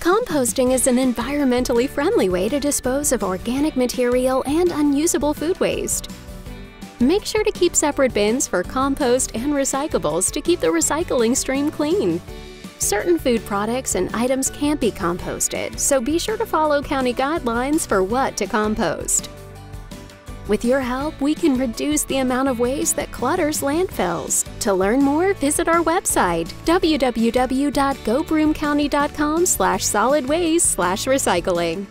Composting is an environmentally friendly way to dispose of organic material and unusable food waste. Make sure to keep separate bins for compost and recyclables to keep the recycling stream clean. Certain food products and items can't be composted, so be sure to follow county guidelines for what to compost. With your help, we can reduce the amount of waste that clutters landfills. To learn more, visit our website, www.gobroomecounty.com slash solid waste slash recycling.